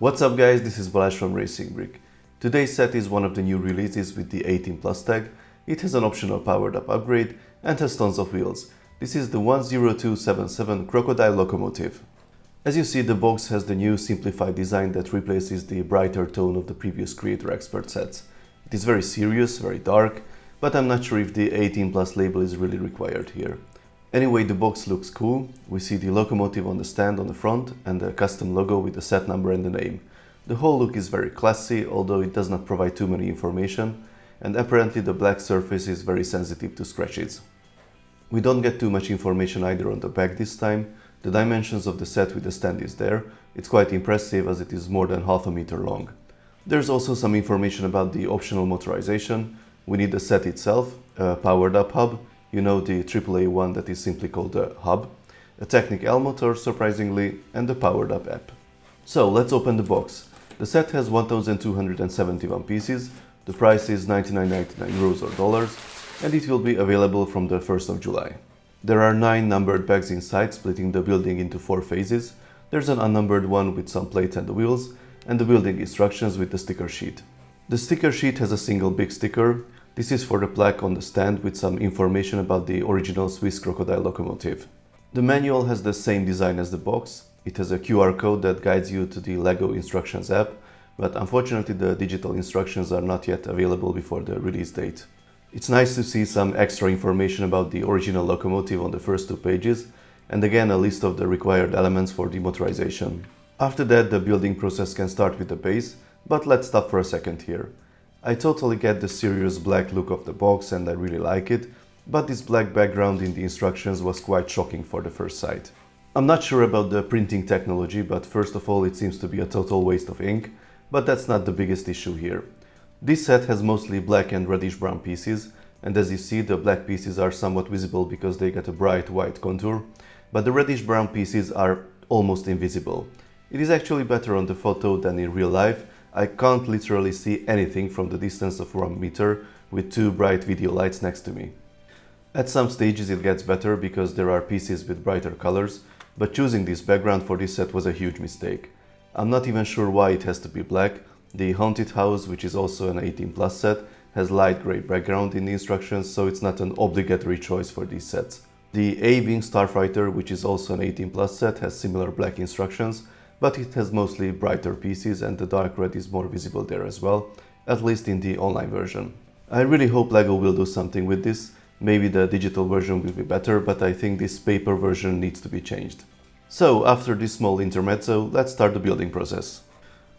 What's up guys, this is Balázs from Racing Brick. Today's set is one of the new releases with the 18 plus tag. It has an optional powered up upgrade and has tons of wheels. This is the 10277 Crocodile locomotive. As you see, the box has the new simplified design that replaces the brighter tone of the previous Creator Expert sets. It is very serious, very dark, but I'm not sure if the 18 plus label is really required here. Anyway, the box looks cool. We see the locomotive on the stand on the front and the custom logo with the set number and the name. The whole look is very classy, although it does not provide too many information, and apparently the black surface is very sensitive to scratches. We don't get too much information either on the back this time. The dimensions of the set with the stand is there. It's quite impressive as it is more than half a meter long. There's also some information about the optional motorization. We need the set itself, a powered up hub, you know the AAA one that is simply called the hub, a Technic L motor surprisingly, and the powered up app. So let's open the box. The set has 1271 pieces, the price is 99.99 euros or dollars, and it will be available from the 1st of July. There are 9 numbered bags inside, splitting the building into 4 phases. There's an unnumbered one with some plates and the wheels, and the building instructions with the sticker sheet. The sticker sheet has a single big sticker, this is for the plaque on the stand with some information about the original Swiss crocodile locomotive. The manual has the same design as the box. It has a QR code that guides you to the LEGO instructions app, but unfortunately the digital instructions are not yet available before the release date. It's nice to see some extra information about the original locomotive on the first two pages, and again a list of the required elements for demotorization. After that the building process can start with the base, but let's stop for a second here. I totally get the serious black look of the box and I really like it, but this black background in the instructions was quite shocking for the first sight. I'm not sure about the printing technology, but first of all it seems to be a total waste of ink, but that's not the biggest issue here. This set has mostly black and reddish brown pieces, and as you see the black pieces are somewhat visible because they get a bright white contour, but the reddish brown pieces are almost invisible. It is actually better on the photo than in real life, I can't literally see anything from the distance of 1 meter with two bright video lights next to me. At some stages it gets better because there are pieces with brighter colors, but choosing this background for this set was a huge mistake. I'm not even sure why it has to be black. The Haunted House, which is also an 18 plus set, has light grey background in the instructions, so it's not an obligatory choice for these sets. The A-Wing Starfighter, which is also an 18 plus set, has similar black instructions, but it has mostly brighter pieces and the dark red is more visible there as well, at least in the online version. I really hope LEGO will do something with this, maybe the digital version will be better, but I think this paper version needs to be changed. So, after this small intermezzo, let's start the building process.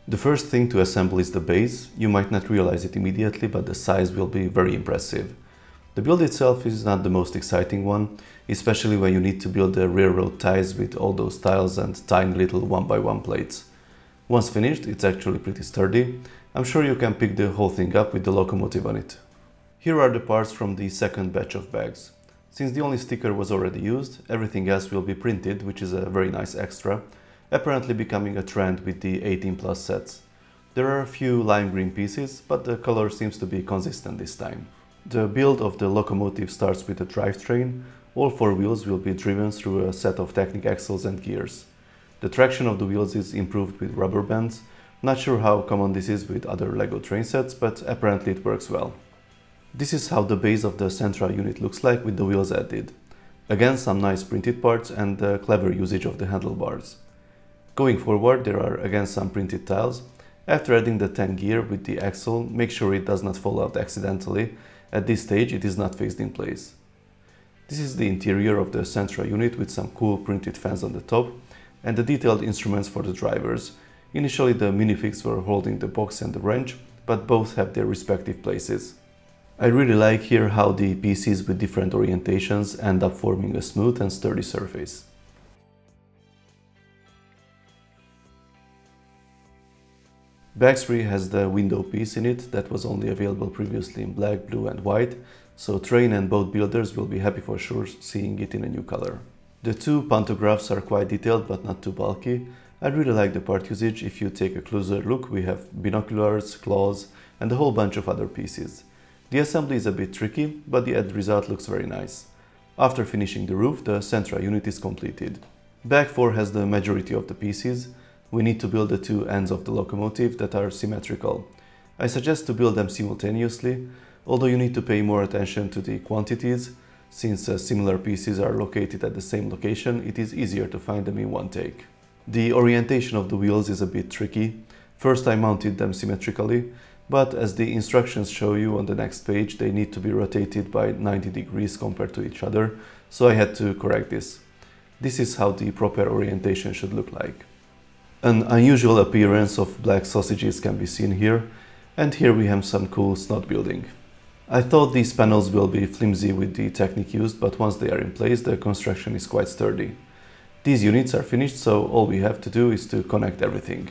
The first thing to assemble is the base. You might not realize it immediately, but the size will be very impressive. The build itself is not the most exciting one, especially when you need to build the railroad ties with all those tiles and tiny little one by one plates. Once finished, it's actually pretty sturdy. I'm sure you can pick the whole thing up with the locomotive on it. Here are the parts from the second batch of bags. Since the only sticker was already used, everything else will be printed, which is a very nice extra, apparently becoming a trend with the 18 plus sets. There are a few lime green pieces, but the color seems to be consistent this time. The build of the locomotive starts with a drivetrain. All four wheels will be driven through a set of Technic axles and gears. The traction of the wheels is improved with rubber bands. Not sure how common this is with other LEGO train sets, but apparently it works well. This is how the base of the Sentra unit looks like with the wheels added. Again, some nice printed parts and a clever usage of the handlebars. Going forward, there are again some printed tiles. After adding the 10 gear with the axle, make sure it does not fall out accidentally at this stage it is not fixed in place. This is the interior of the Sentra unit with some cool printed fans on the top and the detailed instruments for the drivers. Initially the minifigs were holding the box and the wrench, but both have their respective places. I really like here how the pieces with different orientations end up forming a smooth and sturdy surface. 3 has the window piece in it that was only available previously in black, blue and white, so train and boat builders will be happy for sure seeing it in a new color. The two pantographs are quite detailed but not too bulky. I really like the part usage. If you take a closer look, we have binoculars, claws and a whole bunch of other pieces. The assembly is a bit tricky, but the end result looks very nice. After finishing the roof, the Sentra unit is completed. Back 4 has the majority of the pieces, we need to build the two ends of the locomotive that are symmetrical. I suggest to build them simultaneously, although you need to pay more attention to the quantities. Since uh, similar pieces are located at the same location, it is easier to find them in one take. The orientation of the wheels is a bit tricky. First I mounted them symmetrically, but as the instructions show you on the next page, they need to be rotated by 90 degrees compared to each other, so I had to correct this. This is how the proper orientation should look like. An unusual appearance of black sausages can be seen here, and here we have some cool SNOT building. I thought these panels will be flimsy with the technique used, but once they are in place, the construction is quite sturdy. These units are finished, so all we have to do is to connect everything.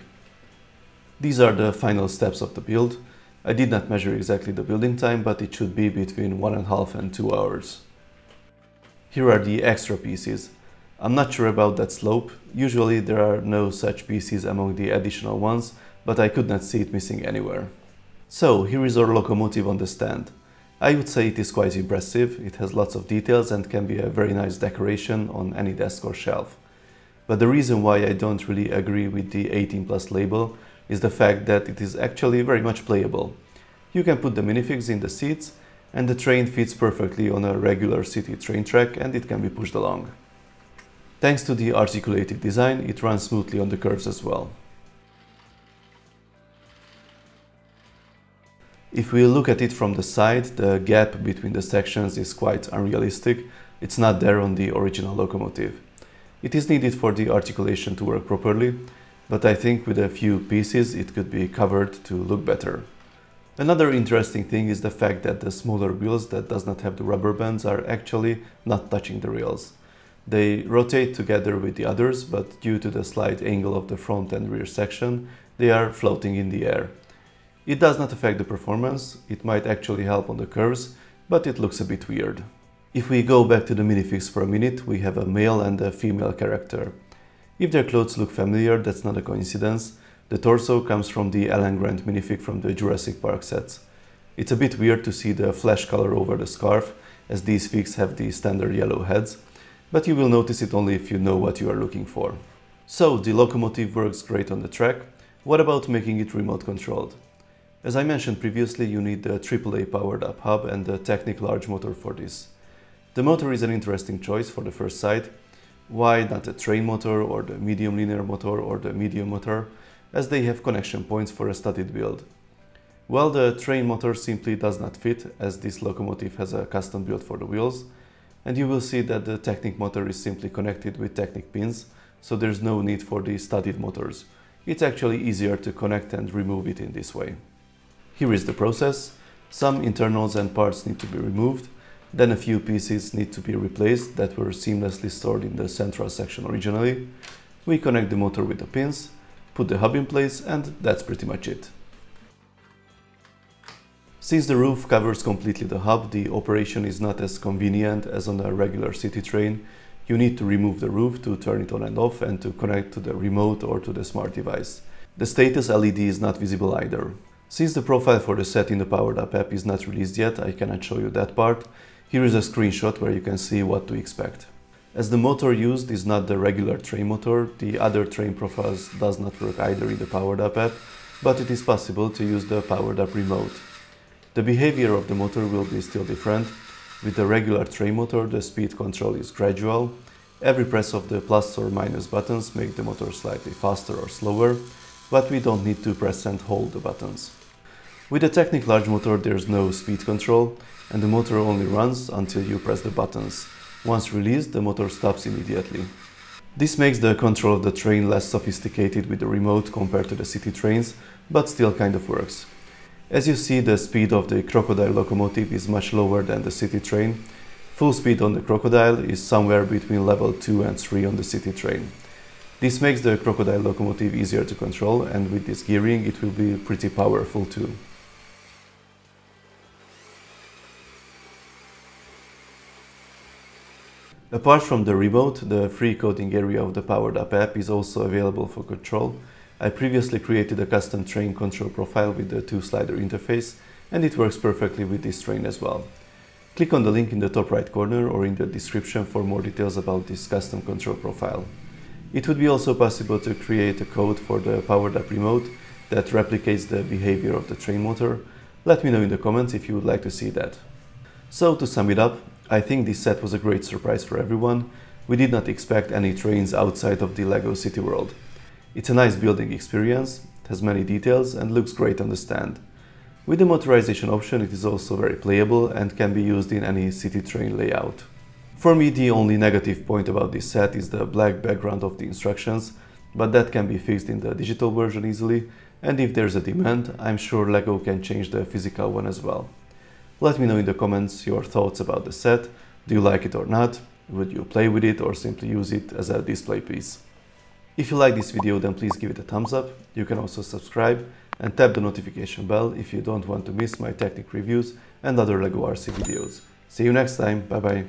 These are the final steps of the build. I did not measure exactly the building time, but it should be between one and a half and two hours. Here are the extra pieces. I'm not sure about that slope. Usually there are no such pieces among the additional ones, but I could not see it missing anywhere. So here is our locomotive on the stand. I would say it is quite impressive, it has lots of details and can be a very nice decoration on any desk or shelf. But the reason why I don't really agree with the 18 plus label is the fact that it is actually very much playable. You can put the minifigs in the seats and the train fits perfectly on a regular city train track and it can be pushed along. Thanks to the articulated design, it runs smoothly on the curves as well. If we look at it from the side, the gap between the sections is quite unrealistic. It's not there on the original locomotive. It is needed for the articulation to work properly, but I think with a few pieces it could be covered to look better. Another interesting thing is the fact that the smaller wheels that does not have the rubber bands are actually not touching the rails. They rotate together with the others, but due to the slight angle of the front and rear section, they are floating in the air. It does not affect the performance, it might actually help on the curves, but it looks a bit weird. If we go back to the minifigs for a minute, we have a male and a female character. If their clothes look familiar, that's not a coincidence. The torso comes from the Alan Grant minifig from the Jurassic Park sets. It's a bit weird to see the flesh color over the scarf, as these figs have the standard yellow heads, but you will notice it only if you know what you are looking for. So, the locomotive works great on the track. What about making it remote controlled? As I mentioned previously, you need the AAA powered up hub and the Technic large motor for this. The motor is an interesting choice for the first sight. Why not the train motor or the medium linear motor or the medium motor, as they have connection points for a studded build. Well, the train motor simply does not fit as this locomotive has a custom build for the wheels, and you will see that the Technic motor is simply connected with Technic pins, so there's no need for the studded motors. It's actually easier to connect and remove it in this way. Here is the process. Some internals and parts need to be removed, then a few pieces need to be replaced that were seamlessly stored in the central section originally. We connect the motor with the pins, put the hub in place and that's pretty much it. Since the roof covers completely the hub, the operation is not as convenient as on a regular city train. You need to remove the roof to turn it on and off and to connect to the remote or to the smart device. The status LED is not visible either. Since the profile for the set in the Powered Up app is not released yet, I cannot show you that part. Here is a screenshot where you can see what to expect. As the motor used is not the regular train motor, the other train profiles does not work either in the Powered Up app, but it is possible to use the Powered Up remote. The behavior of the motor will be still different. With the regular train motor, the speed control is gradual. Every press of the plus or minus buttons make the motor slightly faster or slower, but we don't need to press and hold the buttons. With the Technic large motor there's no speed control and the motor only runs until you press the buttons. Once released, the motor stops immediately. This makes the control of the train less sophisticated with the remote compared to the city trains, but still kind of works. As you see, the speed of the Crocodile locomotive is much lower than the city train. Full speed on the Crocodile is somewhere between level 2 and 3 on the city train. This makes the Crocodile locomotive easier to control and with this gearing it will be pretty powerful too. Apart from the remote, the free coding area of the Powered Up app is also available for control. I previously created a custom train control profile with the two slider interface and it works perfectly with this train as well. Click on the link in the top right corner or in the description for more details about this custom control profile. It would be also possible to create a code for the powered up remote that replicates the behavior of the train motor. Let me know in the comments if you would like to see that. So to sum it up, I think this set was a great surprise for everyone. We did not expect any trains outside of the LEGO City World. It's a nice building experience, has many details and looks great on the stand. With the motorization option it is also very playable and can be used in any city train layout. For me the only negative point about this set is the black background of the instructions, but that can be fixed in the digital version easily and if there's a demand, I'm sure LEGO can change the physical one as well. Let me know in the comments your thoughts about the set, do you like it or not, would you play with it or simply use it as a display piece. If you like this video then please give it a thumbs up, you can also subscribe and tap the notification bell if you don't want to miss my Technic reviews and other LEGO RC videos. See you next time, bye bye!